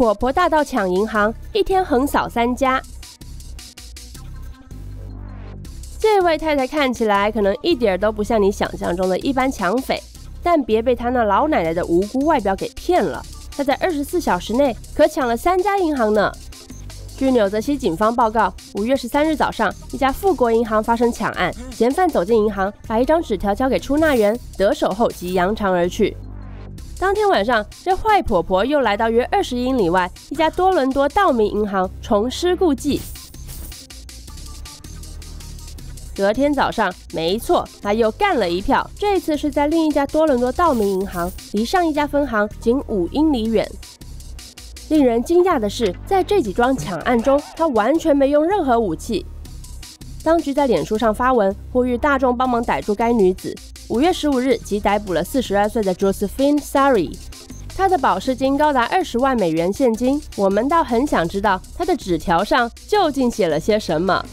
婆婆大盗抢银行，一天横扫三家。这位太太看起来可能一点都不像你想象中的一般抢匪，但别被她那老奶奶的无辜外表给骗了。她在二十四小时内可抢了三家银行呢。据纽泽西警方报告，五月十三日早上，一家富国银行发生抢案，嫌犯走进银行，把一张纸条交给出纳员，得手后即扬长而去。当天晚上，这坏婆婆又来到约二十英里外一家多伦多道明银行，重施故技。隔天早上，没错，她又干了一票，这次是在另一家多伦多道明银行，离上一家分行仅五英里远。令人惊讶的是，在这几桩抢案中，她完全没用任何武器。当局在脸书上发文呼吁大众帮忙逮住该女子。五月十五日，即逮捕了四十二岁的 Josephine Sari，她的保释金高达二十万美元现金。我们倒很想知道她的纸条上究竟写了些什么。